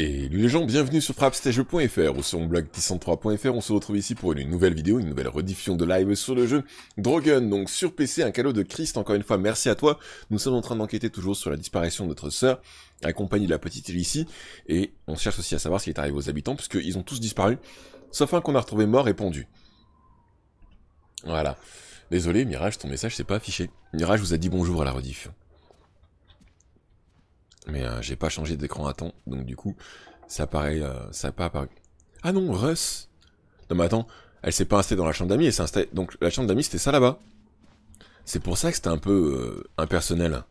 Et les gens, bienvenue sur frappstage.fr ou sur mon blog 103.fr. On se retrouve ici pour une nouvelle vidéo, une nouvelle rediffusion de live sur le jeu Drogon, donc sur PC, un cadeau de Christ. Encore une fois, merci à toi. Nous sommes en train d'enquêter toujours sur la disparition de notre sœur, accompagnée de la petite Elyssie, et on cherche aussi à savoir ce qui est arrivé aux habitants, puisqu'ils ont tous disparu, sauf un qu'on a retrouvé mort et pendu. Voilà. Désolé, Mirage, ton message s'est pas affiché. Mirage vous a dit bonjour à la rediff. Mais euh, j'ai pas changé d'écran à temps, donc du coup, ça apparaît, euh, ça a pas apparu. Ah non, Russ Non mais attends, elle s'est pas installée dans la chambre d'amis, elle s'est installée... Donc la chambre d'amis, c'était ça là-bas. C'est pour ça que c'était un peu euh, impersonnel.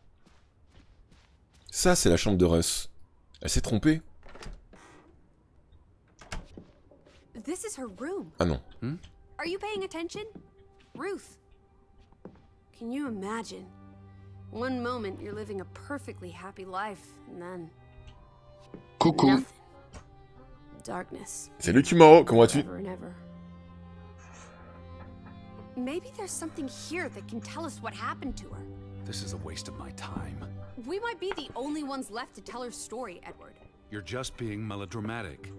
Ça, c'est la chambre de Russ. Elle s'est trompée. This is her room. Ah non. Are you paying attention? Ruth. Can you imagine? One moment you're living a perfectly happy life, and then Coucou. nothing. Darkness. Salut Tumaro, comment vas-tu Forever and ever. Maybe there's something here that can tell us what happened to her. This is a waste of my time. We might be the only ones left to tell her story, Edward. You're just being melodramatic.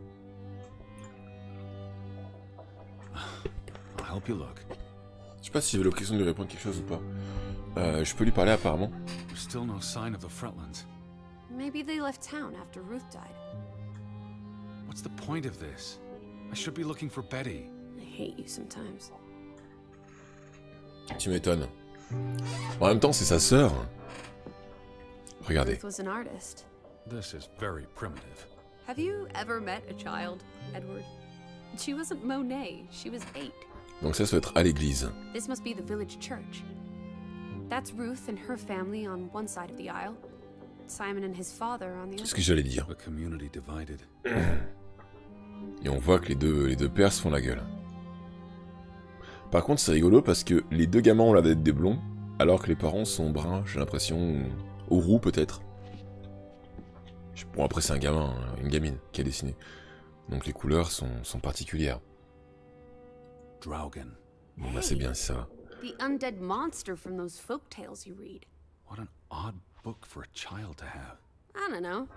I'll help you look. Je sais pas si j'ai l'occasion de lui répondre quelque chose ou pas. Euh, je peux lui parler apparemment. There's still no sign of the Fretlands. Maybe they left town after Ruth died. What's the point of this? I should be looking for Betty. I hate you sometimes. Tu m'étonnes. En même temps, c'est sa sœur. Regardez. Ruth was an artist. This is very primitive. Have you ever met a child, Edward? She wasn't Monet, she was eight. Donc ça, ça doit être à l'église. This must be the village church. That's Ruth and her family on one side of the aisle, Simon and his father on the C'est ce other. que j'allais dire. A community divided. Et on voit que les deux, les deux pères se font la gueule. Par contre, c'est rigolo parce que les deux gamins ont l'air d'être des blonds, alors que les parents sont bruns, j'ai l'impression, ou roux peut-être. Je- Bon, après, c'est un gamin, hein, une gamine qui a dessiné. Donc les couleurs sont, sont particulières. Draugen. Bon, bah c'est bien si ça va. The undead monster from those folk tales you read. What an odd book for a child to have. I don't know.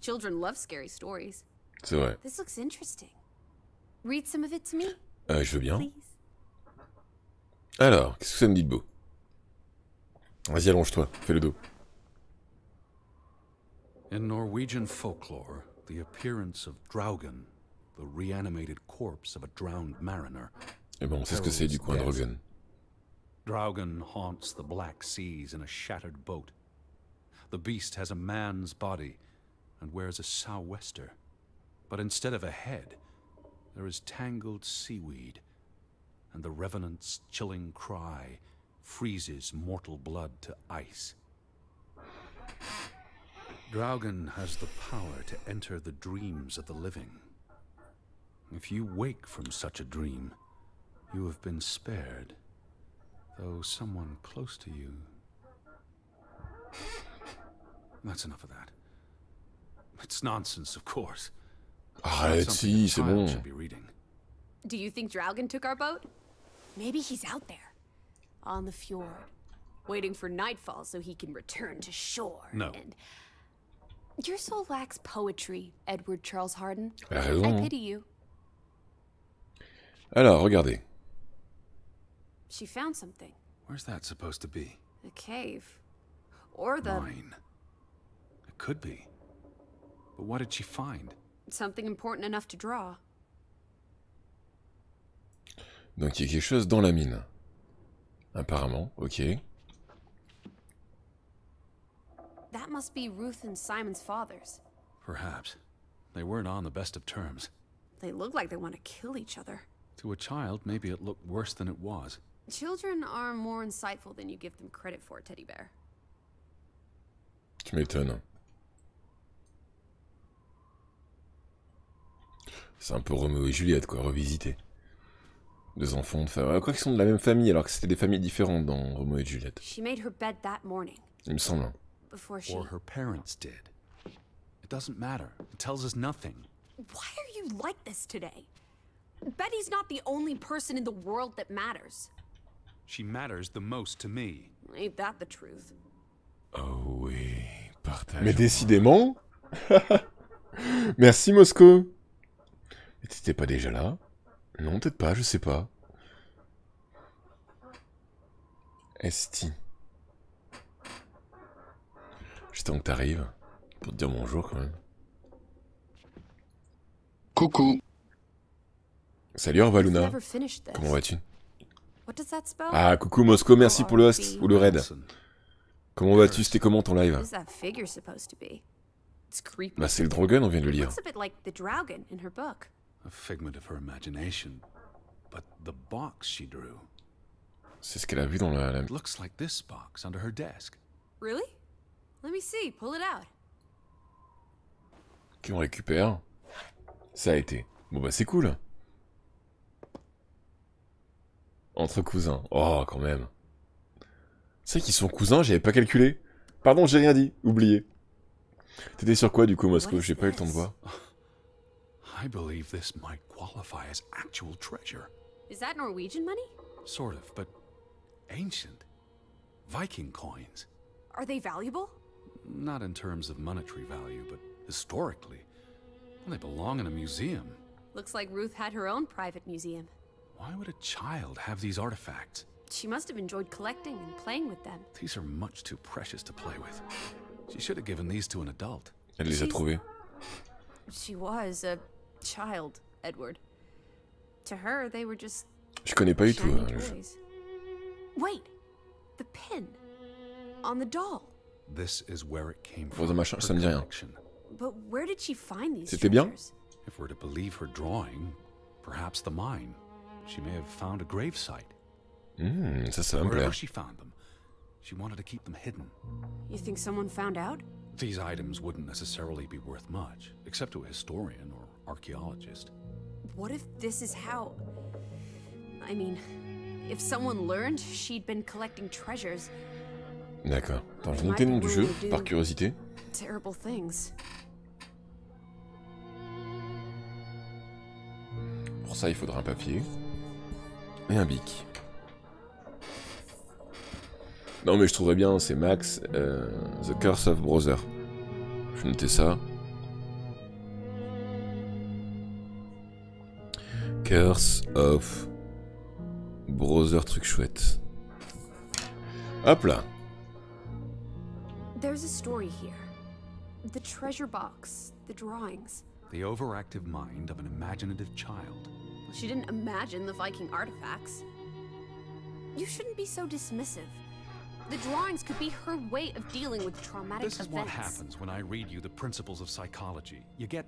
Children love scary stories. C'est vrai. This looks interesting. Read some of it to me, Euh, je veux bien. please. Alors, qu'est-ce que ça me dit de beau Vas-y, allonge-toi, fais le dos. In Norwegian folklore, the appearance of Draugen, the reanimated corpse of a drowned mariner, eh Et bon, on sait ce que c'est du coin de Rogan. Draugen haunts the black seas in a shattered boat. The beast has a man's body and wears a sou'wester. But instead of a head, there is tangled seaweed, and the revenant's chilling cry freezes mortal blood to ice. Draugen has the power to enter the dreams of the living. If you wake from such a dream, you have been spared though someone close to you. That's enough of that. It's nonsense, of course. Ah, not Arrête, something a si, c'est bon. be reading. Do you think Draugen took our boat? Maybe he's out there, on the fjord, waiting for nightfall so he can return to shore. No. And your soul lacks poetry, Edward Charles Harden. Elle a raison. I hein. pity you. Alors, regardez. She found something. Where's that supposed to be? A cave. Or the Mine. It could be. But what did she find? something important enough to draw. Donc il y a quelque chose dans la mine. Apparemment, ok. That must be Ruth and Simon's fathers. Perhaps. They weren't on the best of terms. They look like they want to kill each other. To a child, maybe it looked worse than it was. Children are more insightful than you give them credit for, Teddy Bear. Tu m'étonnes. C'est un peu Roméo et Juliette, quoi, revisité. Deux enfants de famille. Quoi qu'ils sont de la même famille, alors que c'était des familles différentes dans Roméo et Juliette. She made her bed that morning Il me semble. before she. Or her parents did. It doesn't matter. It tells us nothing. Why are you like this today? Betty's not the only person in the world that matters. She matters the most to me. Ain't that the truth? Oh oui, partage. Mais décidément Merci Mosco. Mais t'étais pas déjà là? Non, peut-être pas, je sais pas. Esti. J'attends que t'arrives. Pour te dire bonjour quand même. Coucou. Salut this. Comment vas-tu What does that spell? Ah, coucou Mosco, merci pour le host ou le raid. Comment vas-tu C'était comment ton live? What is that figure supposed to be? It's creepy. Bah c'est le Drogon, on vient de le lire. Looks a bit like the Draugen in her book. a figment of her imagination. But the box she drew C'est ce qu'elle a vu dans la... la- looks like this box under her desk. Really? Let me see. Pull it out. qu'on récupère. Ça a été. Bon bah c'est cool. Entre cousins. Oh, quand même. C'est qu'ils sont cousins, j'avais pas calculé. Pardon, j'ai rien dit. Oublié. T'étais sur quoi du coup, Mosco What is J'ai pas eu le temps de voir. I believe this might qualify as actual treasure. Is that Norwegian money? Sort of, but ancient. Viking coins. Are they valuable? Not in terms of monetary value, but historically. Well, they belong in a museum. Looks like Ruth had her own private museum. Why would a child have these artifacts? She must have enjoyed collecting and playing with them. These are much too precious to play with. She should have given these to an adult. Elle les a She's- trouvés. She was a child, Edward. To her, they were just Je connais pas du tout shiny hein, le jeu. Wait, the pin on the doll. This is where it came Bon, from. machin, her ça me dit rien. collection. But where did she find these C'était bien? If we're to believe her drawing, perhaps the mine. She may have found a gravesite. Hmm, ça, ça va me Wherever she found them, she wanted to keep them hidden. You think someone found out? These items wouldn't necessarily be worth much, except to a historian or archaeologist. What if this is how. I mean, if someone learned she'd been collecting treasures, D'accord. Attends, je vais noter le nom du jeu, par curiosité. terrible things. Pour ça, il faudra un papier. Et un bic. Non, mais je trouverais bien, c'est Max, euh, The Curse of Brother. Je vais ça. Curse of Brother, truc chouette. Hop là. There's a story here. The treasure box, the drawings. The overactive mind of an imaginative child. She didn't imagine the Viking artifacts. You shouldn't be so dismissive. The drawings could be her way of dealing with traumatic events. This is events. what happens when I read you the principles of psychology. You get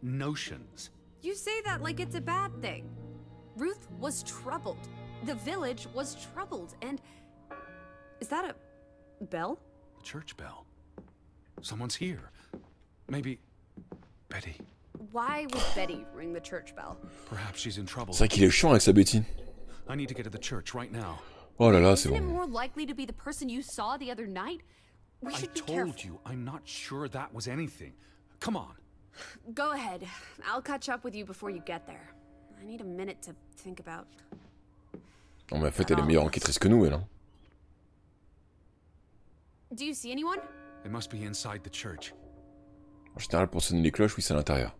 notions. You say that like it's a bad thing. Ruth was troubled. The village was troubled, and. Is that a bell? The church bell. Someone's here. Maybe Betty. Why would Betty ring the church bell? Perhaps she's in trouble. C'est vrai qu'il est chiant avec sa Betty. I need to get to the church right now. Oh là là, c'est Isn't it more likely to be the person you saw the other night? We I should be told careful. you, I'm not sure that was anything. Come on. Go ahead. I'll catch up with you before you get there. I need a minute to think about. Non, mais en fait, elle est meilleure enquêtrice que nous, elle. Hein. Do you see anyone? They must be inside the church. En général, pour sonner les cloches, oui, c'est à l'intérieur.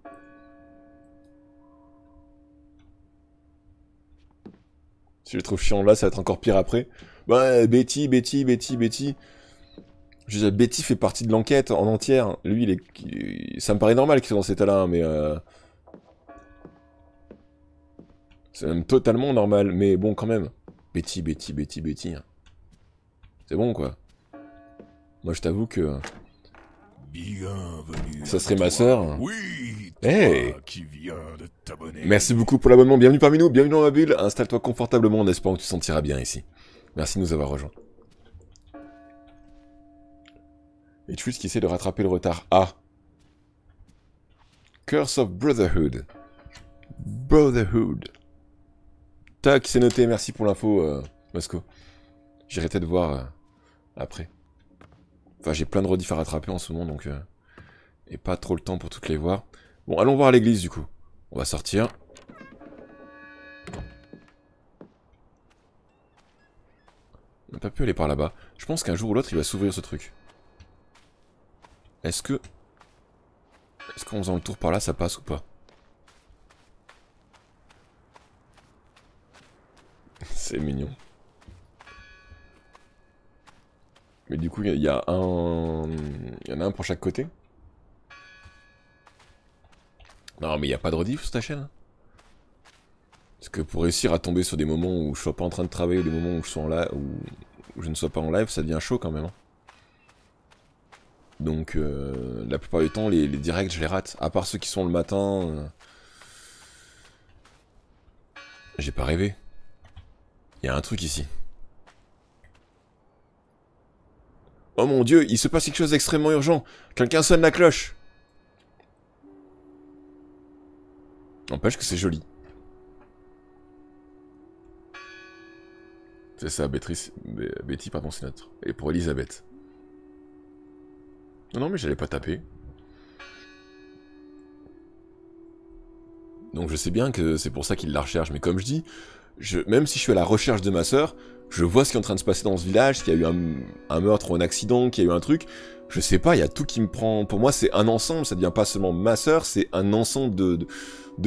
Si je le trouve chiant là, ça va être encore pire après. Ouais, Betty, Betty, Betty, Betty. Je veux dire, Betty fait partie de l'enquête en entière. Lui, il est... ça me paraît normal qu'il soit dans cet état-là, hein, mais... Euh... C'est même totalement normal, mais bon, quand même. Betty, Betty, Betty, Betty. hein. C'est bon, quoi. Moi, je t'avoue que... Bienvenue. Ça serait ma sœur. Oui, toi Hey. qui de. Merci beaucoup pour l'abonnement, bienvenue parmi nous, bienvenue dans ma bulle, installe-toi confortablement en espérant que tu te sentiras bien ici. Merci de nous avoir rejoints. Et Twitch qui essaie de rattraper le retard. Ah Curse of Brotherhood. Brotherhood. Tac, c'est noté, merci pour l'info, euh, Mosco. J'irai peut-être voir euh, après. Enfin, j'ai plein de rediffs à rattraper en ce moment, donc... euh, et pas trop le temps pour toutes les voir. Bon, allons voir l'église, du coup. On va sortir. On n'a pas pu aller par là-bas. Je pense qu'un jour ou l'autre, il va s'ouvrir ce truc. Est-ce que... Est-ce qu'en faisant le tour par là, ça passe ou pas? C'est mignon. Mais du coup, il y, a un... Il y en a un pour chaque côté Non, mais il n'y a pas de rediff sur ta chaîne Parce que pour réussir à tomber sur des moments où je sois pas en train de travailler, ou des moments où je, sois en live, où je ne sois pas en live, ça devient chaud quand même. Hein. Donc, euh, la plupart du temps, les, directs, je les rate. À part ceux qui sont le matin. Euh, j'ai pas rêvé. Il y a un truc ici. Oh mon dieu, il se passe quelque chose d'extrêmement urgent. Quelqu'un sonne la cloche. N'empêche que c'est joli. C'est ça, Béatrice, Betty, pardon, c'est notre. Et pour Elisabeth. Non, non, mais j'allais pas taper. Donc je sais bien que c'est pour ça qu'il la recherche, mais comme je dis, même si je suis à la recherche de ma sœur, je vois ce qui est en train de se passer dans ce village, qu'il y a eu un, meurtre ou un accident, qu'il y a eu un truc. Je sais pas, il y a tout qui me prend. Pour moi, c'est un ensemble, ça devient pas seulement ma sœur, c'est un ensemble de,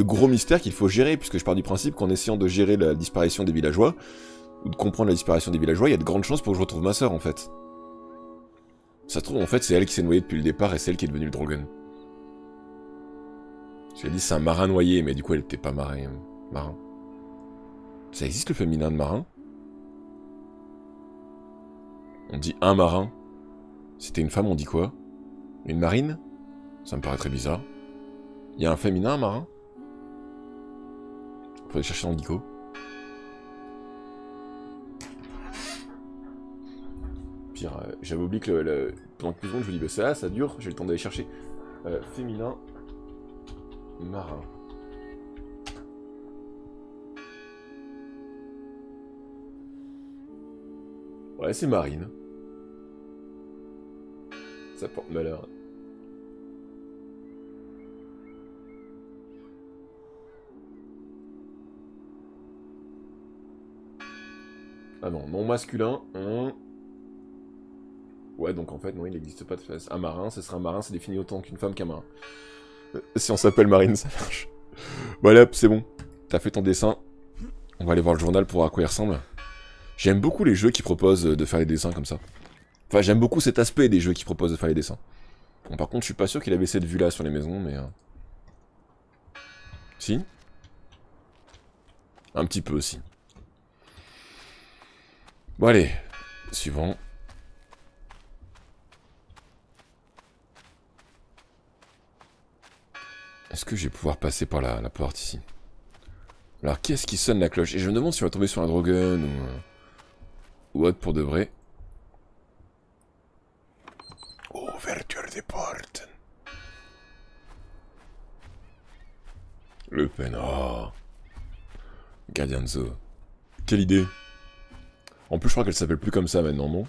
gros mystères qu'il faut gérer, puisque je pars du principe qu'en essayant de gérer la disparition des villageois, ou de comprendre la disparition des villageois, il y a de grandes chances pour que je retrouve ma sœur en fait. Ça se trouve, en fait, c'est elle qui s'est noyée depuis le départ et c'est elle qui est devenue le Drogon. J'ai dit c'est un marin noyé, mais du coup elle était pas marin. marin. Ça existe le féminin de marin? On dit un marin. C'était une femme, on dit quoi? Une marine? Ça me paraît très bizarre. Il y a un féminin, un marin? Faudrait chercher dans le dico. Pire, euh, j'avais oublié que le, pendant que plus je me dis, bah ça, ça dure, j'ai le temps d'aller chercher. Euh, féminin, marin. Ouais, c'est marine. Ça porte malheur. Ah non, non masculin. Ouais, donc en fait, non, il n'existe pas de face. Un marin, ce sera un marin, c'est défini autant qu'une femme qu'un marin. Euh, si on s'appelle Marine, ça marche. Voilà, c'est bon. T'as fait ton dessin. On va aller voir le journal pour voir à quoi il ressemble. J'aime beaucoup les jeux qui proposent de faire les dessins comme ça. Enfin, j'aime beaucoup cet aspect des jeux qui proposent de faire les dessins. Bon, par contre, je suis pas sûr qu'il avait cette vue-là sur les maisons, mais... Euh, si Un petit peu aussi. Bon, allez. Suivant. Est-ce que je vais pouvoir passer par la, la porte ici? Alors, qui est-ce qui sonne la cloche? Et je me demande si on va tomber sur un Drogon ou... Ou autre pour de vrai. Ouverture des portes. Le Pen, oh. Guardianzo. Quelle idée. En plus, je crois qu'elle s'appelle plus comme ça maintenant, non?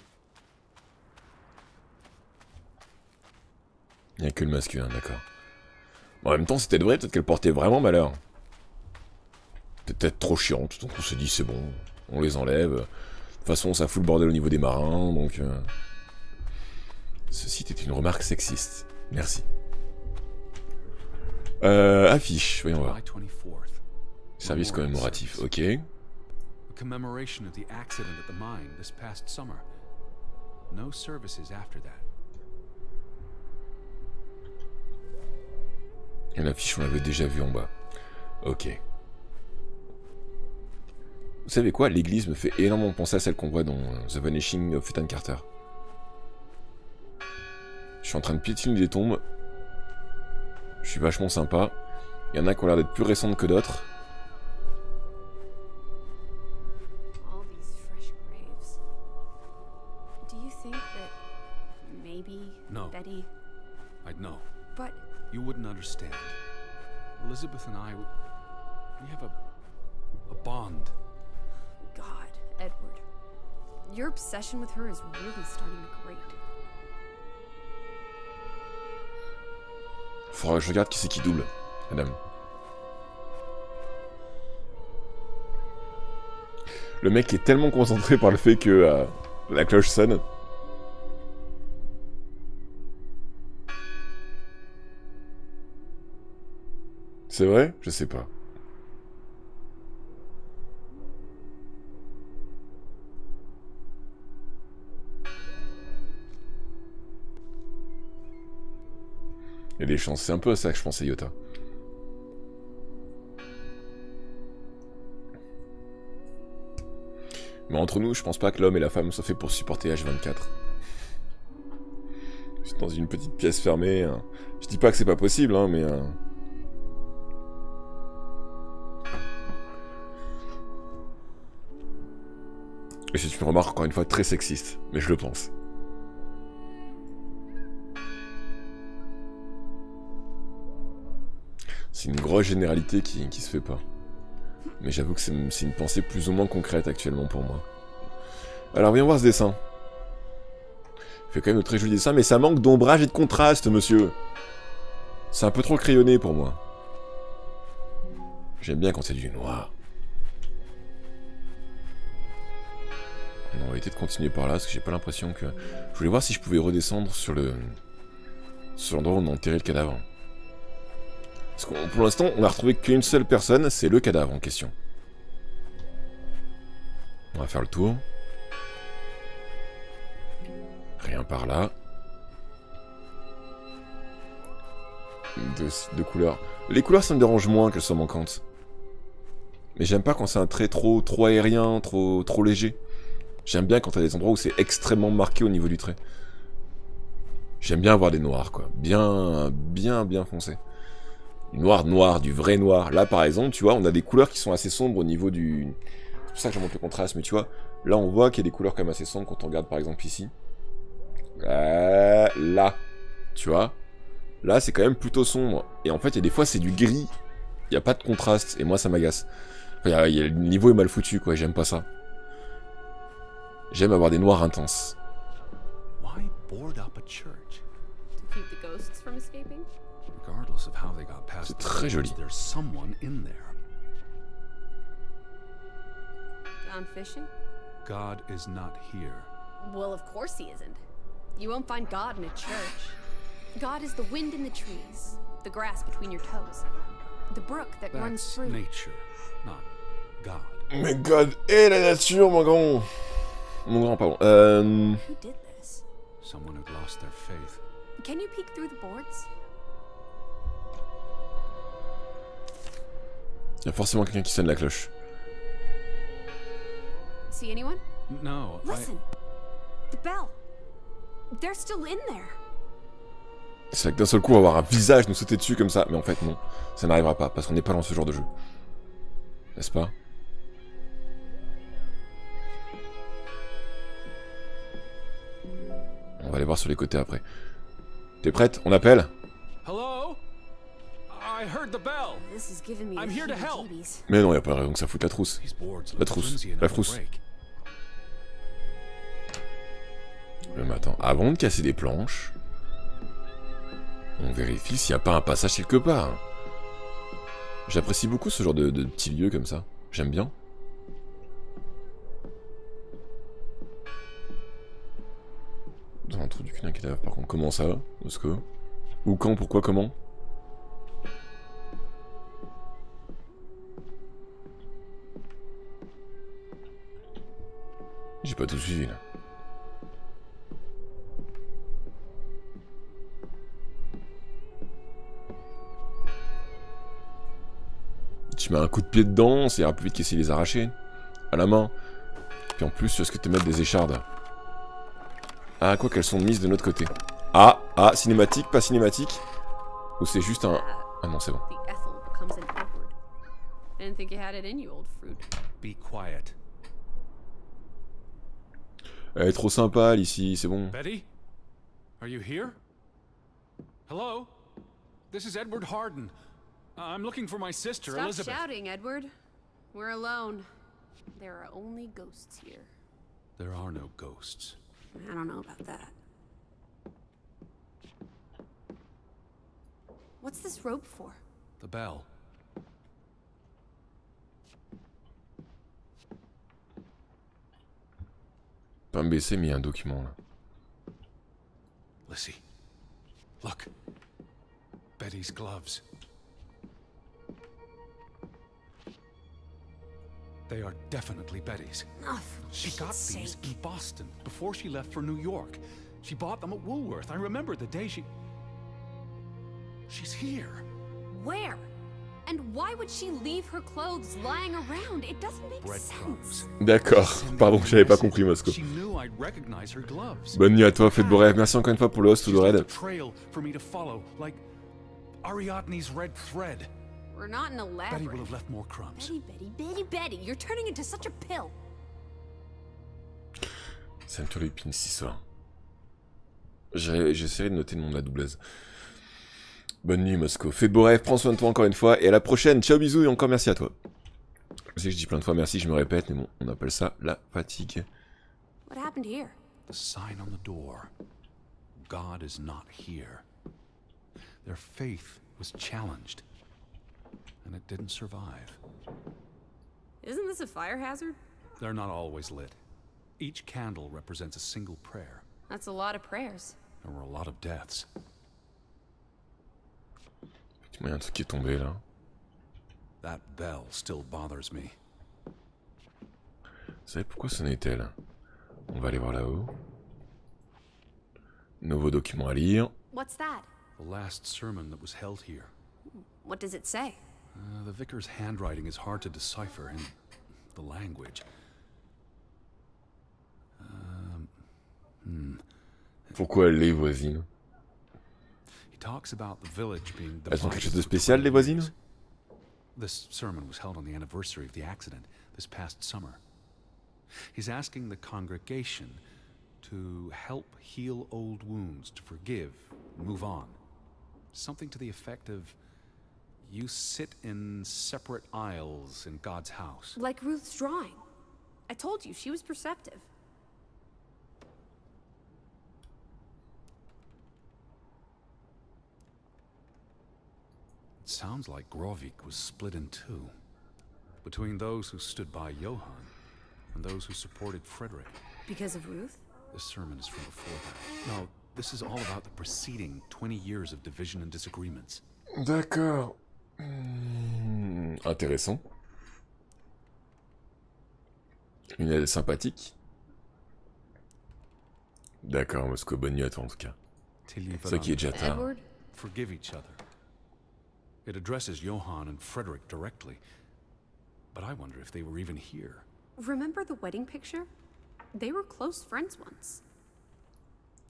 Il n'y a que le masculin, d'accord. En même temps, c'était vrai, peut-être qu'elle portait vraiment malheur. Peut-être trop chiante, donc on se dit c'est bon, on les enlève. De toute façon, ça fout le bordel au niveau des marins, donc... Euh... Ceci était une remarque sexiste. Merci. Euh, affiche, voyons voir. Service commémoratif, ok. commemoration of the accident at the mine this past summer. No services after that. Et l'affiche, on l'avait déjà vu en bas. Ok. Vous savez quoi L'église me fait énormément penser à celle qu'on voit dans euh, The Vanishing of Ethan Carter. Je suis en train de piétiner des tombes. Je suis vachement sympa. Il y en a qui ont l'air d'être plus récentes que d'autres. No. Betty. I'd know. But you wouldn't understand. Elizabeth and I, we have a, a bond. Your obsession with her is really starting to grate. Faudra que je regarde qui c'est qui double, madame. Le mec est tellement concentré par le fait que euh, la cloche sonne C'est vrai? Je sais pas. Des chances. C'est un peu à ça que je pensais, Yota. Mais entre nous, je pense pas que l'homme et la femme soient faits pour supporter H24. C'est dans une petite pièce fermée. hein. Je dis pas que c'est pas possible, hein, mais... euh, Et c'est une remarque, encore une fois, très sexiste. Mais je le pense. C'est une grosse généralité qui, se fait pas. Mais j'avoue que c'est une pensée plus ou moins concrète actuellement pour moi. Alors, voyons voir ce dessin. Il fait quand même de très jolis dessins, mais ça manque d'ombrage et de contraste, monsieur. C'est un peu trop crayonné pour moi. J'aime bien quand c'est du noir. On va éviter de continuer par là, parce que j'ai pas l'impression que... Je voulais voir si je pouvais redescendre sur le... Sur l'endroit où on a enterré le cadavre. Pour l'instant, on a retrouvé qu'une seule personne, c'est le cadavre en question. On va faire le tour. Rien par là. De, de couleurs. Les couleurs, ça me dérange moins qu'elles soient manquantes. Mais j'aime pas quand c'est un trait trop, trop aérien, trop, trop léger. J'aime bien quand t'as des endroits où c'est extrêmement marqué au niveau du trait. J'aime bien avoir des noirs, quoi. Bien, bien, bien foncés. Du noir, noir, du vrai noir. Là, par exemple, tu vois, on a des couleurs qui sont assez sombres au niveau du... C'est pour ça que je montre le contraste, mais tu vois, là, on voit qu'il y a des couleurs quand même assez sombres quand on regarde, par exemple, ici. Euh, là, tu vois. Là, c'est quand même plutôt sombre. Et en fait, il y a des fois, c'est du gris. Il n'y a pas de contraste. Et moi, ça m'agace. Enfin, il y a- il y a- le niveau est mal foutu, quoi. J'aime pas ça. J'aime avoir des noirs intenses. Why board up a church? To keep the ghosts from escaping? Regardless of how they got past C'est très joli. Gone fishing? God is not here. Well, of course he isn't. You won't find God in a church. God is the wind in the trees, the grass between your toes, the brook that runs That's through. nature, not God. Mais God et la nature, mon grand Mon grand, pardon. Euh... Who did this? Someone who'd lost their faith. Can you peek through the boards? Il y a forcément quelqu'un qui sonne la cloche. See anyone? No, I, Listen! The bell! They're still in there! C'est vrai que d'un seul coup, on va avoir un visage nous sauter dessus comme ça. Mais en fait, non. Ça n'arrivera pas, parce qu'on n'est pas dans ce genre de jeu. N'est-ce pas? On va aller voir sur les côtés après. T'es prête? On appelle? Mais non, y a pas de raison que ça foute la trousse. La trousse, la frousse. Le matin. Avant de casser des planches, on vérifie s'il n'y a pas un passage quelque part. J'apprécie beaucoup ce genre de, de petits lieux comme ça. J'aime bien. Dans un trou du cul d'un cadavre, par contre. Comment ça Est-ce que... Où, quand, pourquoi, comment? J'ai pas tout suivi, là. Tu mets un coup de pied dedans, ça ira plus vite qu'essayer de les arracher. À la main. Puis en plus, est-ce que tu mettre des échardes Ah, quoi qu'elles sont mises de notre côté. Ah, ah, cinématique, pas cinématique Ou c'est juste un... Ah non, c'est bon. The Ethel Elle est trop sympa, elle, ici, c'est bon. Betty? Are you here? Hello? This is Edward Harden. I'm looking for my sister, Stop Elizabeth. shouting, Edward. We're alone. There are only ghosts here. There are no ghosts. I don't know about that. What's this rope for? The bell. Pas me baisser, mais il y a un document là. Lissy, look. Betty's gloves. They are definitely Betty's. Oh, she got sake. these in Boston before she left for New York. She bought them at Woolworth. I remember the day she... She's here. Where? D'accord. Pardon, j'avais pas compris, Mosco. Bonne nuit à toi, faites beau rêve. Merci encore une fois pour le host de left raid. a trail for me to follow, like Ariadne's red thread. We're not in a Betty will have left more crumbs. Betty, Betty, Betty, Betty, you're turning into such a pill. Ça me turlupine cette histoire. J'ai- J'essaierai de noter le nom de la doubleuse. Bonne nuit, Mosco. Fais de beaux rêves, prends soin de toi encore une fois, et à la prochaine. Ciao, bisous, et encore merci à toi. Je sais que je dis plein de fois merci, je me répète, mais bon, on appelle ça la fatigue. What happened here? The sign on the door. God is not here. Their faith was challenged, and it didn't survive. Isn't this a fire hazard? They're not always lit. Each candle represents a single prayer. That's a lot of prayers. There were a lot of deaths. Il y a un truc qui est tombé là. That bell still bothers me. Vous savez pourquoi sonnait-elle On va aller voir là-haut. Nouveau document à lire. What's that? The last sermon that was held here. What does it say? Uh, the vicar's handwriting is hard to decipher, and the language. Pourquoi les voisines? He talks about the village being Elles ont quelque divided chose de through spécial, les voisines. This sermon was held on the anniversary of the accident this past summer. He's asking the congregation to help heal old wounds, to forgive, move on. Something to the effect of you sit in separate aisles in God's house. Like Ruth's drawing. I told you, she was perceptive. It sounds like Grovik was split in two between those who stood by Johann and those who supported Frederick. Because of Ruth? The sermon is from before that. No, this is all about the preceding 20 years of division and disagreements. D'accord. Hmm, intéressant. Une aile sympathique. D'accord, Mosco, bonne nuit à toi en tout cas. C'est ça qui est déjà tard. Edward? Forgive each other. It addresses Johann and Frederick directly. But I wonder if they were even here. Remember the wedding picture? They were close friends once.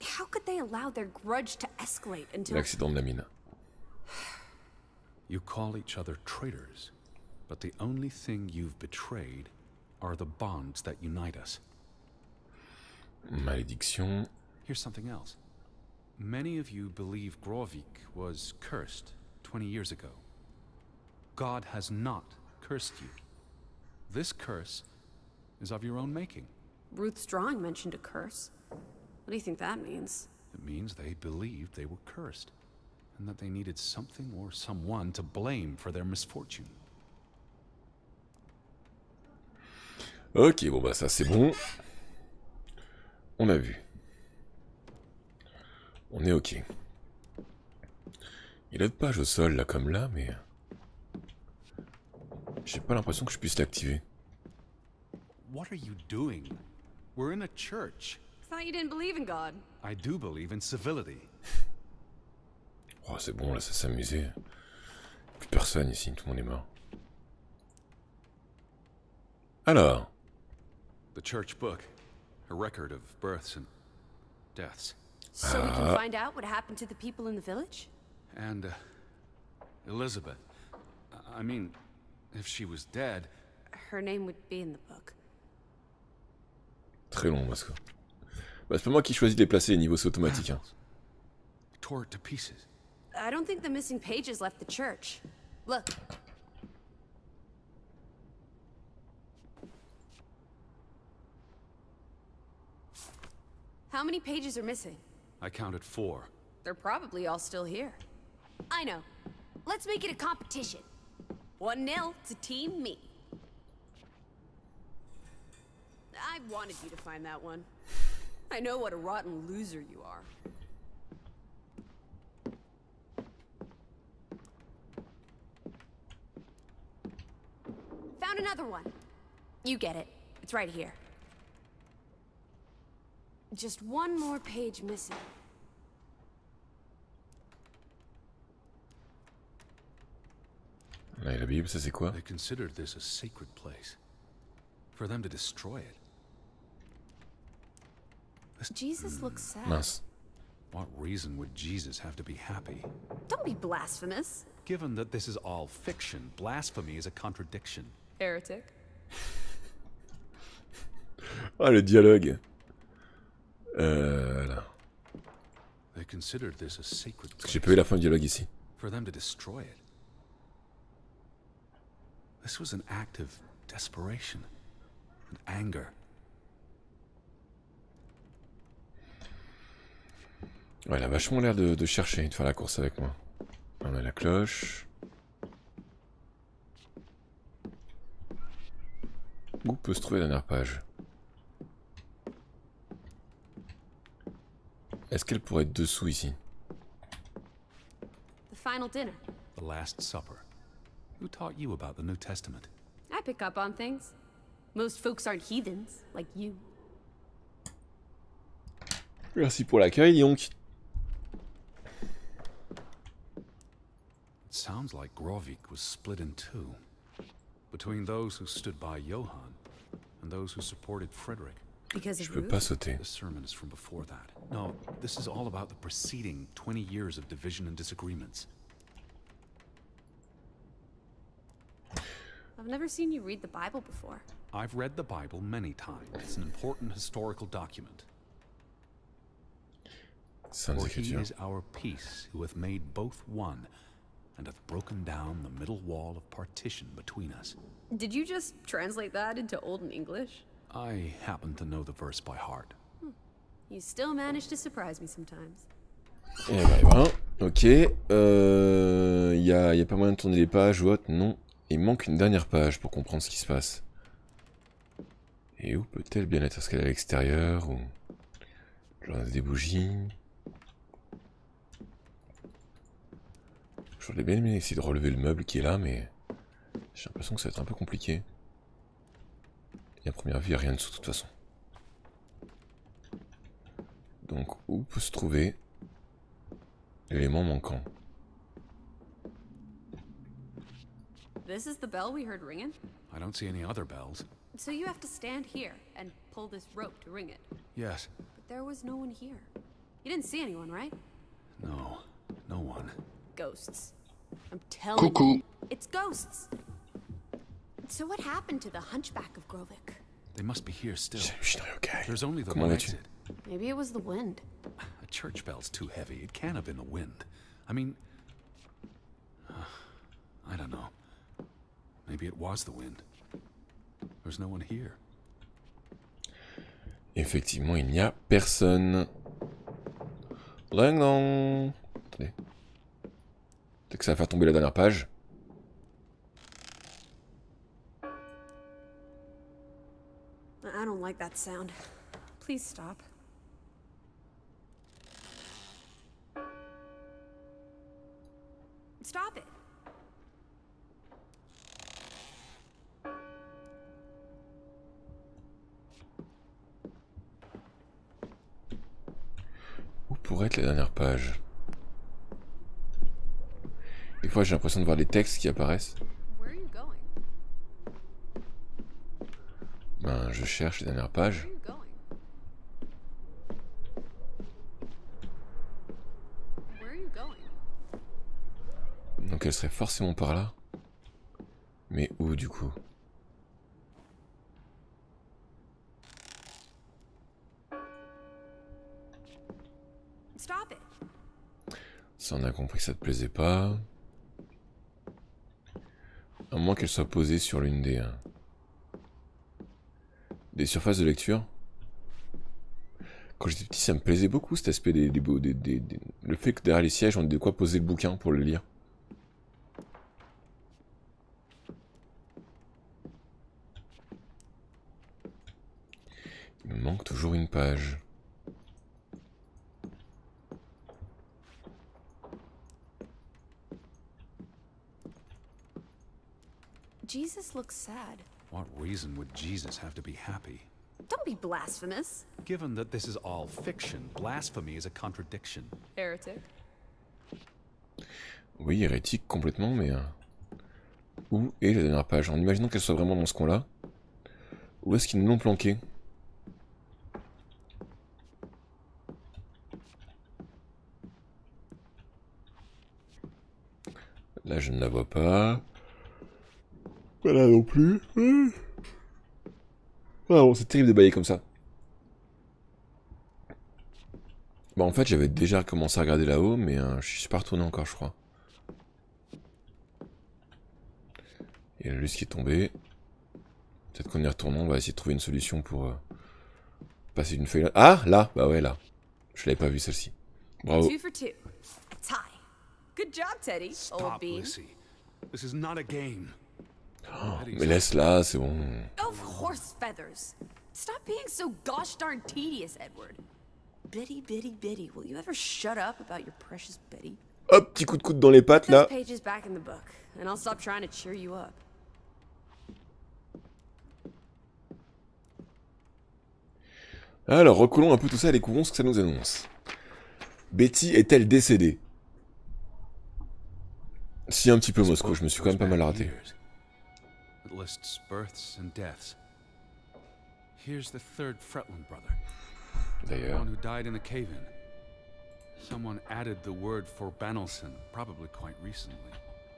How could they allow their grudge to escalate until. L'accident de la mine. You call each other traitors, but the only thing you've betrayed are the bonds that unite us. Malédiction. Here's something else. Many of you believe Grovik was cursed 20 years ago. God has not cursed you. This curse is of your own making. Ruth's drawing mentioned a curse. What do you think that means? It means they believed they were cursed, and that they needed something or someone to blame for their misfortune. Ok, bon bah ça c'est bon. On a vu. On est ok. Il y a de pages au sol là comme là, mais... J'ai pas l'impression que je puisse l'activer. What are you doing? We're in a church. Thought you didn't believe in God. I do believe in civility. Oh c'est bon là, ça s'amusait. Plus personne ici, tout le monde est mort. Alors, The church book, a record of births and deaths. So we can find out what happened to the people in the village? And uh, Elizabeth. I- I mean, if she was dead, Her name would be in the book. très long Mosco. Bah c'est pas moi qui choisis de les placer les niveaux, c'est automatique. Hein. tore it to pieces. I don't think the missing pages left the church. Look. How many pages are missing? I counted four. They're probably all still here. I know. Let's make it a competition. One nil to Team Me. I wanted you to find that one. I know what a rotten loser you are. Found another one. You get it. It's right here. Just one more page missing. Et la Bible, ça c'est quoi? They considered this a sacred place. For them to destroy it. Jesus looks sad. Mince. What reason would Jesus have to be happy? Don't be blasphemous. Given that this is all fiction, blasphemy is a contradiction. Heretic. Ah, le dialogue. Euh... Là. They considered this a sacred Parce que j'ai place. pas eu la fin du dialogue ici. For them to destroy it. This was an act of desperation and anger. Ouais, elle a vachement l'air de, de chercher, de faire la course avec moi. On a la cloche. Où peut se trouver la dernière page? Est-ce qu'elle pourrait être dessous ici? The final dinner. The Last Supper. Who taught you about the New Testament? I pick up on things. Most folks aren't heathens, like you. Merci pour l'accueil, donc. It sounds like Grovik was split in two. Between those who stood by Johann and those who supported Frederick. Because Je of peux Ruth? pas sauter. This sermon is from before that. No, this is all about the preceding 20 years of division and disagreements. I've never seen you read the Bible before. I've read the Bible many times. It's an important historical document. Saintes For he Écritures. is our peace, who hath made both one, and hath broken down the middle wall of partition between us. Did you just translate that into Olden English? I happen to know the verse by heart. You still manage to surprise me sometimes. Eh ben, eh ben, ok. Euh, Il y, a, y a pas moyen de tourner les pages ou autre Non. Il manque une dernière page pour comprendre ce qui se passe. Et où peut-elle bien être? Est-ce qu'elle est à l'extérieur ou... Genre des bougies? J'aurais bien aimé essayer de relever le meuble qui est là, mais... J'ai l'impression que ça va être un peu compliqué. Et à première vue, il n'y a rien dessous de toute façon. Donc, où peut se trouver l'élément manquant? This is the bell we heard ringing? I don't see any other bells. So you have to stand here and pull this rope to ring it. Yes. But there was no one here. You didn't see anyone, right? No. No one. Ghosts. I'm telling Coucou. you. It's ghosts. So what happened to the hunchback of Grovik? They must be here still. Salut Shinryokai. There's only the Comment one vas-tu? exit. Maybe it was the wind. A church bell's too heavy. It can't have been the wind. I mean, I don't know. Maybe it was the wind. There's no one here. Effectivement, il n'y a personne. Ding dong. Attendez. Peut-être que ça va faire tomber la dernière page. I don't like that sound. Please stop. Stop it. Pourrait être la dernière page Des fois, j'ai l'impression de voir les textes qui apparaissent. Ben, je cherche are you going? Donc, elle serait forcément par là. Mais où, du coup? Ça, on a compris que ça te plaisait pas. À moins qu'elle soit posée sur l'une des... euh, des surfaces de lecture. Quand j'étais petit, ça me plaisait beaucoup cet aspect des, des, des- des- Le fait que derrière les sièges, on ait de quoi poser le bouquin pour le lire. Il me manque toujours une page. Jesus looks sad. What reason would Jesus have to be happy? Don't be blasphemous. Given that this is all fiction, blasphemy is a contradiction. Heretic. Oui, hérétique complètement, mais... euh, Où est la dernière page? En imaginant qu'elle soit vraiment dans ce coin-là. Où est-ce qu'ils nous l'ont planqué Là, je ne la vois pas. Pas là non plus. Ah bon, c'est terrible de bailler comme ça. Bah en fait, j'avais déjà commencé à regarder là-haut, mais euh, je suis pas retourné encore, je crois. Il y a le lustre qui est tombé. Peut-être qu'en y retournant, on va essayer de trouver une solution pour euh, passer d'une feuille. Ah Là Bah ouais, là. Je l'avais pas vu celle-ci. Bravo. Two for two. Tie. Good job, Teddy. Stop. Lissy. This is not a game. Betty's- Mais laisse là, c'est bon. Of horse feathers. Stop being so gosh darn tedious, Edward. Bitty, bitty, bitty. Will you ever shut up about your precious Betty? Hop, petit coup de coude dans les pattes là. pages back in the book, and I'll stop trying to cheer you up. Alors, recollons un peu tout ça et découvrons ce que ça nous annonce. Betty est-elle décédée? Si, un petit peu, Moscou, je me suis quand même pas mal raté. Years. It lists births and deaths. Here's the third Fretland brother, the D'ailleurs. one who died in the cave-in. Someone added the word for Banelson, probably quite recently.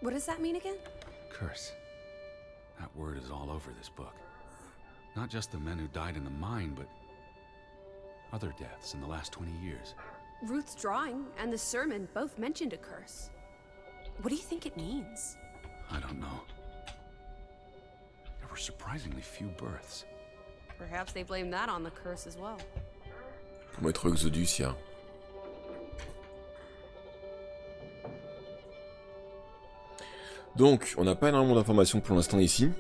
What does that mean again? Curse. That word is all over this book. Not just the men who died in the mine, but other deaths in the last 20 years. Ruth's drawing and the sermon both mentioned a curse. What do you think it means? I don't know. Were surprisingly few births. Perhaps they blame that on the curse as well. Pour mettre Exodus, il y a. Donc, on n'a pas énormément d'informations pour l'instant ici.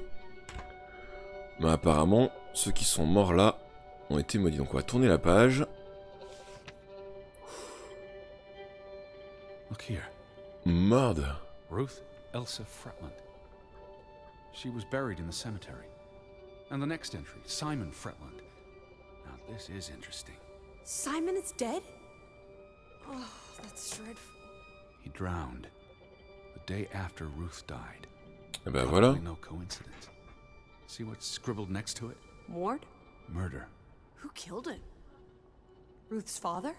Mais apparemment, ceux qui sont morts là ont été maudits. Donc on va tourner la page. Look here. Merde. Ruth Elsa Fretland. She was buried in the cemetery. And the next entry, Simon Fretland. Now, this is interesting. Simon is dead? Oh, that's dreadful. He drowned the day after Ruth died. Et ben voilà. No coincidence. See what's scribbled next to it? Ward? Murder. Who killed him? Ruth's father?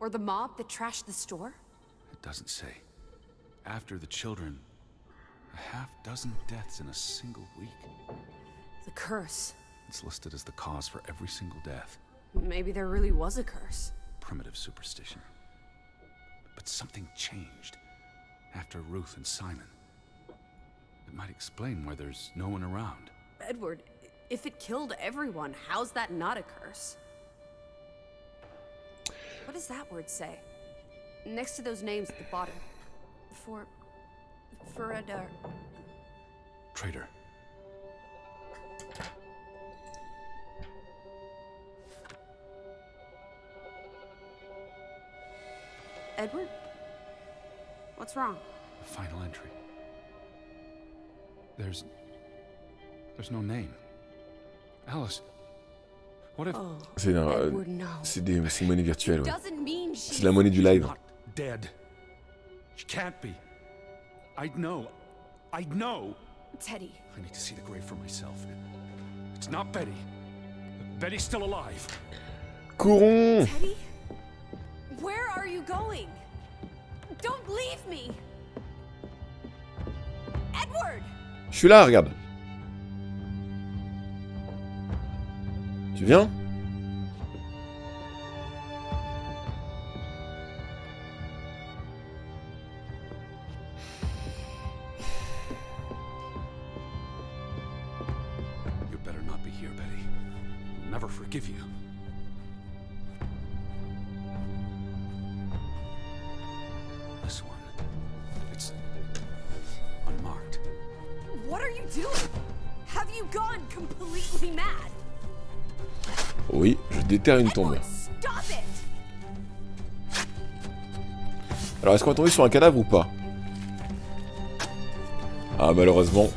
Or the mob that trashed the store? It doesn't say. After the children, a half dozen deaths in a single week. The curse. It's listed as the cause for every single death. Maybe there really was a curse. Primitive superstition. But something changed after Ruth and Simon. It might explain why there's no one around. Edward, if it killed everyone, how's that not a curse? What does that word say? Next to those names at the bottom. For. For a. Uh, Traitor. Edward? What's wrong? The final entry. There's. There's no name. Alice. What if. Oh, C'est un, euh, Edward, no. c'est des c'est une monnaie virtuelle. ouais. Doesn't mean C'est she's. la monnaie du live. not dead. She can't be. I'd know. I'd know. Teddy. I need to see the grave for myself. It's not Betty. Betty's still alive. Courons Teddy? Where are you going? Don't leave me! Edward! Je suis là, regarde. Tu viens terre une tombe. Alors, est-ce qu'on va tomber sur un cadavre ou pas Ah, malheureusement.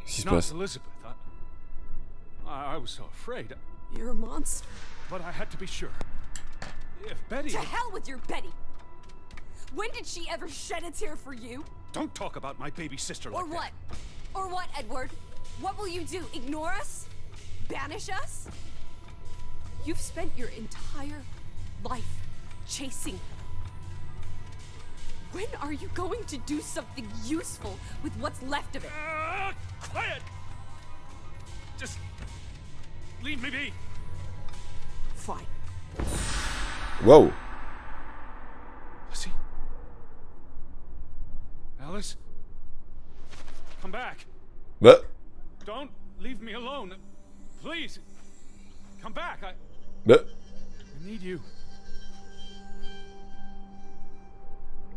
Qu'est-ce qui se passe? Elizabeth, I, I, I was so afraid. You're a monster. But I had to be sure. If Betty. To hell with your Betty! When did she ever shed a tear for you? Don't talk about my baby sister Or like what? that. Or what, Edward? What will you do? Ignore us? Banish us? You've spent your entire life chasing. When are you going to do something useful with what's left of it? Ah, quiet! Just leave me be. Fine. Waouh Lizzie? Alice? Come back. Bah Don't leave me alone. Please. Come back. I, Bah I need you.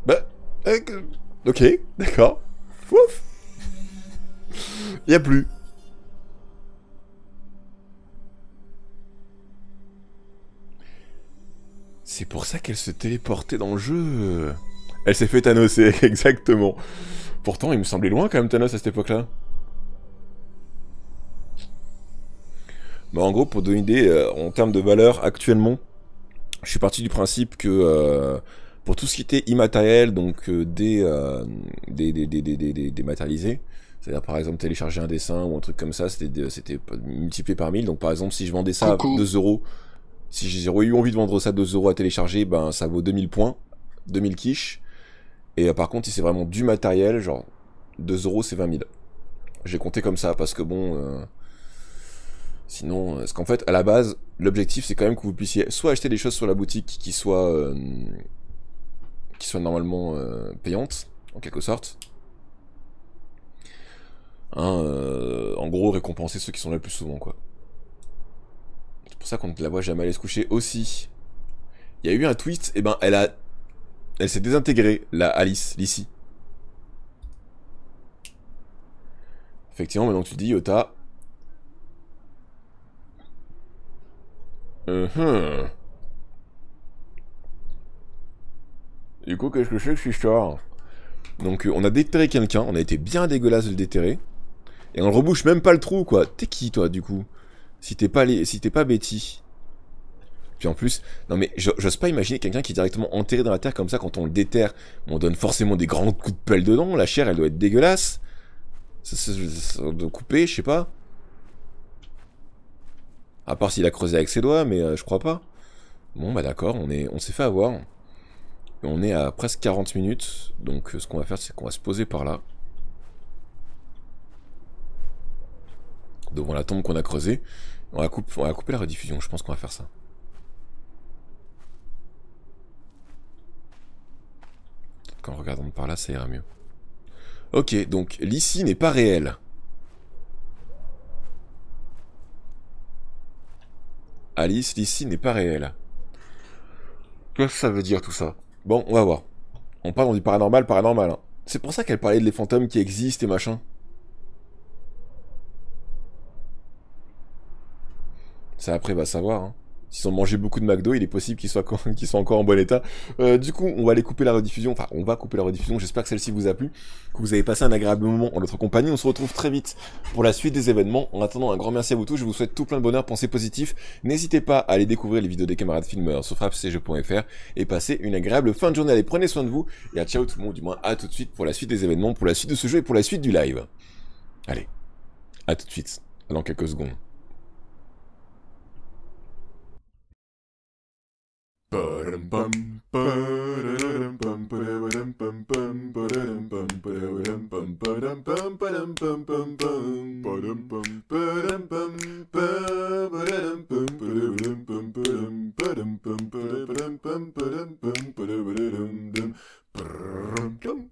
Bah euh, Ok, d'accord. Ouf Y'a plus. C'est pour ça qu'elle se téléportait dans le jeu. Elle s'est fait Thanosser, exactement. Pourtant, il me semblait loin quand même Thanos à cette époque-là. Bah, en gros, pour donner une idée, euh, en termes de valeur, actuellement, je suis parti du principe que euh, pour tout ce qui était immatériel, donc euh, des, euh, des, des, des, des, des- des- dématérialisés, c'est-à-dire par exemple télécharger un dessin ou un truc comme ça, c'était multiplié par 1000. Donc par exemple, si je vendais ça Coucou. à 2 euros, si j'ai eu envie de vendre ça à 2 euros à télécharger, ben ça vaut 2000 points, 2000 quiches. Et euh, par contre, c'est vraiment du matériel, genre 2 euros, c'est 20 000. J'ai compté comme ça parce que bon. euh, Sinon, euh, parce qu'en fait, à la base, l'objectif c'est quand même que vous puissiez soit acheter des choses sur la boutique qui soient, qui soient normalement payantes, en quelque sorte. Hein, en gros, récompenser ceux qui sont là le plus souvent, quoi. Pour ça qu'on ne la voit jamais aller se coucher aussi. Il y a eu un tweet, et ben, elle a, elle s'est désintégrée, la Alice, l'ici. Effectivement, maintenant tu dis, Yota. Du coup, qu'est-ce que c'est que cette histoire? Donc, euh, on a déterré quelqu'un, on a été bien dégueulasse de le déterrer. Et on le rebouche même pas le trou, quoi. T'es qui, toi, du coup? Si t'es pas, les... si pas Betty. Puis en plus, non mais j'o- j'ose pas imaginer quelqu'un qui est directement enterré dans la terre comme ça quand on le déterre. On donne forcément des grands coups de pelle dedans, la chair elle doit être dégueulasse. Ça, doit couper, je sais pas. À part s'il a creusé avec ses doigts, mais euh, je crois pas. Bon, bah d'accord, on on s'est fait avoir. On est à presque 40 minutes, donc euh, ce qu'on va faire, c'est qu'on va se poser par là. Devant la tombe qu'on a creusée. On va, couper, on va couper la rediffusion, je pense qu'on va faire ça. Qu'en regardant par là, ça ira mieux. Ok, donc l'ici n'est pas réel. Alice, l'ici n'est pas réel. Qu'est-ce que ça veut dire tout ça? Bon, on va voir. On parle dans du paranormal, paranormal. hein. C'est pour ça qu'elle parlait de les fantômes qui existent et machin. Ça après va savoir. Hein. S'ils ont mangé beaucoup de McDo, il est possible qu'ils soient, qu'ils soient encore en bon état. Euh, du coup, on va aller couper la rediffusion. Enfin, on va couper la rediffusion. J'espère que celle-ci vous a plu, que vous avez passé un agréable moment en notre compagnie. On se retrouve très vite pour la suite des événements. En attendant, un grand merci à vous tous. Je vous souhaite tout plein de bonheur, pensez positif. N'hésitez pas à aller découvrir les vidéos des camarades filmeurs sur frappcg.fr et passez une agréable fin de journée. Allez, prenez soin de vous et à ciao tout le monde. Du moins, à tout de suite pour la suite des événements, pour la suite de ce jeu et pour la suite du live. Allez, à tout de suite. Dans quelques secondes. Dum.